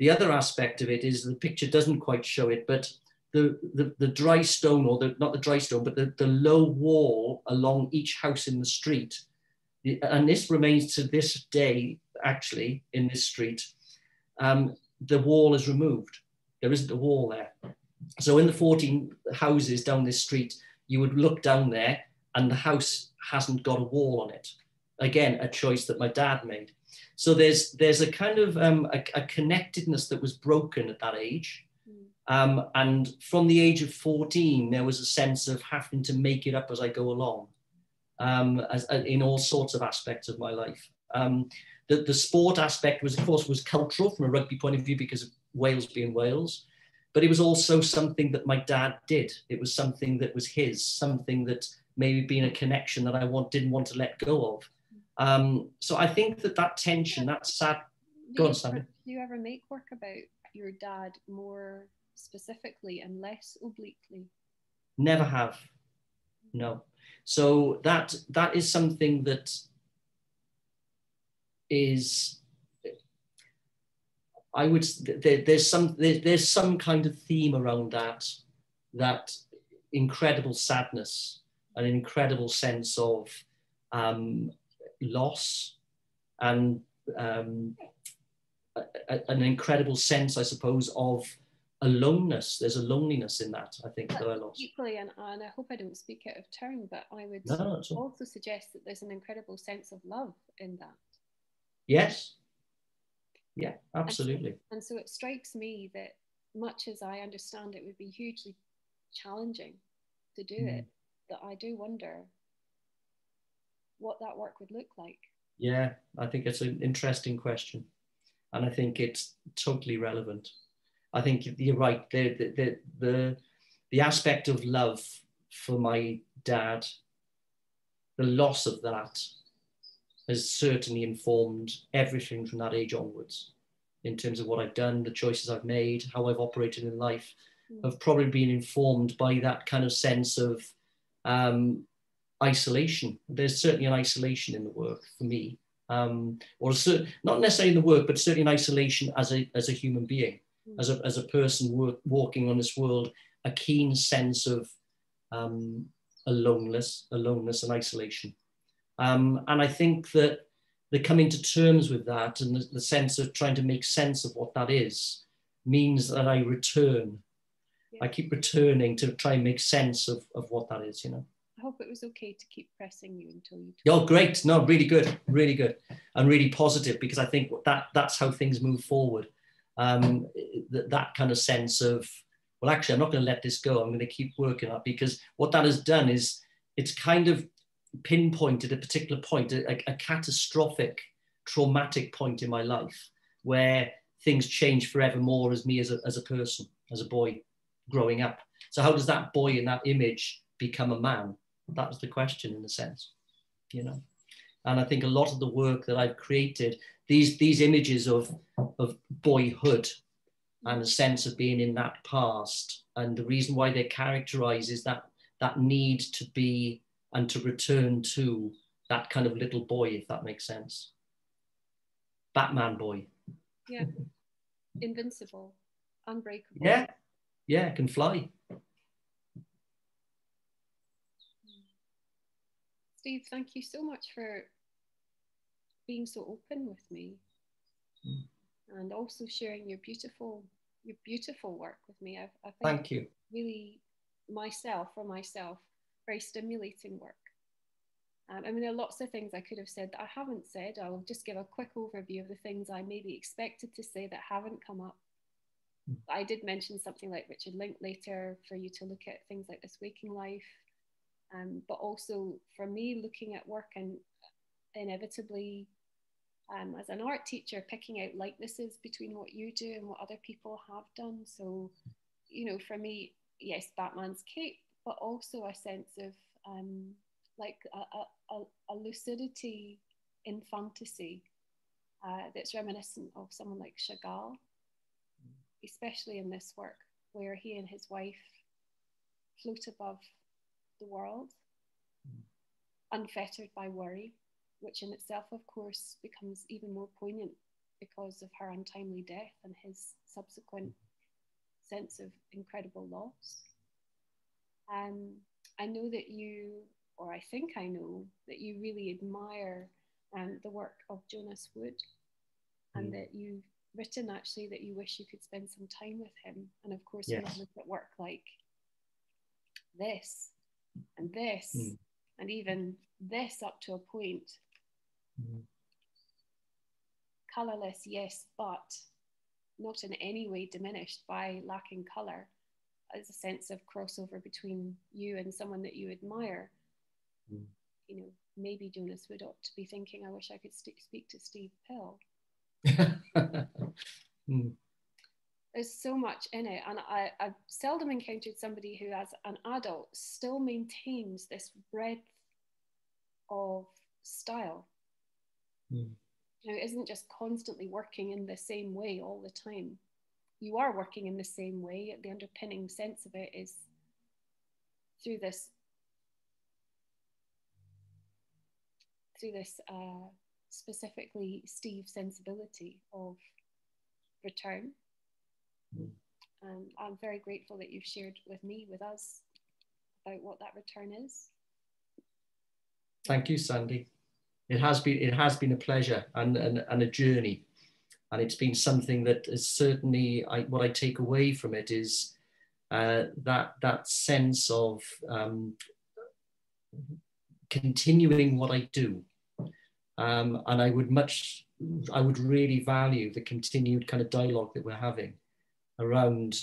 The other aspect of it is the picture doesn't quite show it, but the, the, the dry stone, or the, not the dry stone, but the, the low wall along each house in the street. And this remains to this day, actually, in this street. Um, the wall is removed. There isn't a wall there. So in the 14 houses down this street, you would look down there and the house hasn't got a wall on it. Again, a choice that my dad made. So there's there's a kind of um, a, a, connectedness that was broken at that age. Hmm. Um, and from the age of 14, there was a sense of having to make it up as I go along um, as, uh, in all sorts of aspects of my life. Um, the, the sport aspect was, of course, was cultural from a rugby point of view because of Wales being Wales, but it was also something that my dad did. It was something that was his, something that maybe being a connection that I want, didn't want to let go of. Um, so I think that that tension, that sad. Go on, Simon. Do you ever make work about your dad more specifically and less obliquely? Never have. No. So that that is something that is I would there, there's some there, there's some kind of theme around that that incredible sadness, an incredible sense of um, loss, and um, a, a, an incredible sense, I suppose, of aloneness. There's a loneliness in that. I think that I lost. Equally, and, and I hope I don't speak out of turn, but I would no, also suggest that there's an incredible sense of love in that. Yes. Yeah, absolutely. And, and so it strikes me that much as I understand it would be hugely challenging to do mm. it, that I do wonder what that work would look like. Yeah, I think it's an interesting question. And I think it's totally relevant. I think you're right. The, the, the, the, the aspect of love for my dad, the loss of that has certainly informed everything from that age onwards in terms of what I've done, the choices I've made, how I've operated in life. mm. have probably been informed by that kind of sense of um, isolation. There's certainly an isolation in the work for me, um, or a, not necessarily in the work, but certainly an isolation as a as a human being, mm. as a as a person work, walking on this world, a keen sense of um, aloneness, aloneness and isolation. Um, and I think that the coming to terms with that and the, the sense of trying to make sense of what that is means that I return. Yeah. I keep returning to try and make sense of, of what that is, you know. I hope it was okay to keep pressing you until you. Oh, great! No, really good, really good, and really positive because I think that that's how things move forward. Um, that, that kind of sense of, well, actually, I'm not going to let this go. I'm going to keep working on because what that has done is it's kind of pinpointed a particular point, a, a, catastrophic, traumatic point in my life where things change forevermore as me as a, as a person, as a boy growing up. So how does that boy in that image become a man? That was the question in a sense, you know. And I think a lot of the work that I've created, these these images of of boyhood and a sense of being in that past, and the reason why they're characterized is that that need to be and to return to that kind of little boy, if that makes sense. Batman boy. Yeah. Invincible, unbreakable. Yeah. Yeah, can fly. Steve, thank you so much for being so open with me mm. and also sharing your beautiful your beautiful work with me. I, I think thank you. Really, myself for myself, very stimulating work. Um, I mean, there are lots of things I could have said that I haven't said. I'll just give a quick overview of the things I maybe expected to say that haven't come up. Hmm. I did mention something like Richard Linklater for you to look at things like this waking life, um, but also for me looking at work and inevitably um, as an art teacher picking out likenesses between what you do and what other people have done. So, you know, for me, yes, Batman's cape, but also a sense of um, like a, a, a, lucidity in fantasy uh, that's reminiscent of someone like Chagall, especially in this work where he and his wife float above the world, unfettered by worry, which in itself, of course, becomes even more poignant because of her untimely death and his subsequent sense of incredible loss. Um, I know that you, or I think I know, that you really admire um, the work of Jonas Wood and mm. that you've written actually that you wish you could spend some time with him. And of course, yes. I look at work like this and this mm. and even this up to a point, mm. colorless, yes, but not in any way diminished by lacking color as a sense of crossover between you and someone that you admire. Mm. You know, maybe Jonas Wood ought to be thinking, I wish I could st- speak to Steve Pill. mm. There's so much in it, and I, I've seldom encountered somebody who, as an adult, still maintains this breadth of style. Mm. You know, it isn't just constantly working in the same way all the time you are working in the same way. The underpinning sense of it is through this through this uh, specifically Steve sensibility of return. And I'm very grateful that you've shared with me, with us, about what that return is. Thank you, Sandi. It has been it has been a pleasure and, and, and a journey and it's been something that is certainly I, what I take away from it is uh, that that sense of um, continuing what I do, um, and I would much I would really value the continued kind of dialogue that we're having around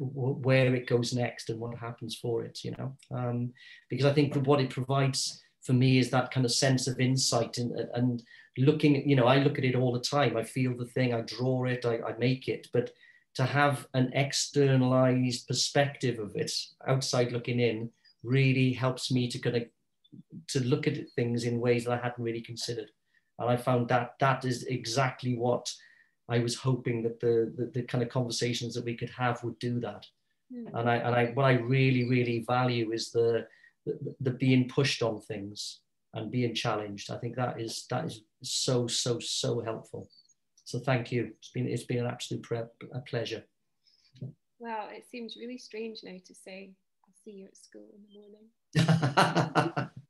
where it goes next and what happens for it, you know, um, because I think what it provides for me is that kind of sense of insight and, and looking, you know, I look at it all the time. I feel the thing, I draw it, I, I make it. But to have an externalized perspective of it, outside looking in, really helps me to kind of to look at things in ways that I hadn't really considered. And I found that that is exactly what I was hoping that the, the, the kind of conversations that we could have would do that. Mm. And I and I what I really really value is the, the the being pushed on things and being challenged. I think that is that is so so so helpful. So thank you. It's been it's been an absolute pre- a pleasure. Well, it seems really strange now to say I'll see you at school in the morning.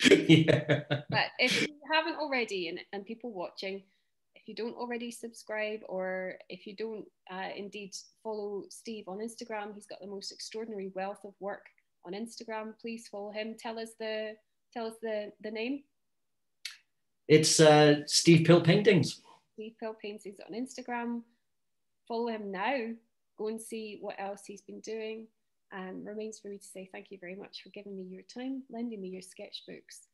yeah. But if you haven't already, and, and people watching, you don't already subscribe or if you don't uh, indeed follow Steve on Instagram, he's got the most extraordinary wealth of work on Instagram. Please follow him. Tell us the tell us the the name. It's uh, Steve Pill Paintings. Steve Pill Paintings on Instagram. Follow him now. Go and see what else he's been doing. And remains for me to say thank you very much for giving me your time, lending me your sketchbooks,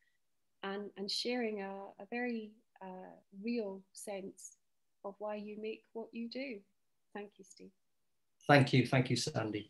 and, and sharing a, a very uh, real sense of why you make what you do. Thank you, Steve. Thank you. Thank you, Sandi.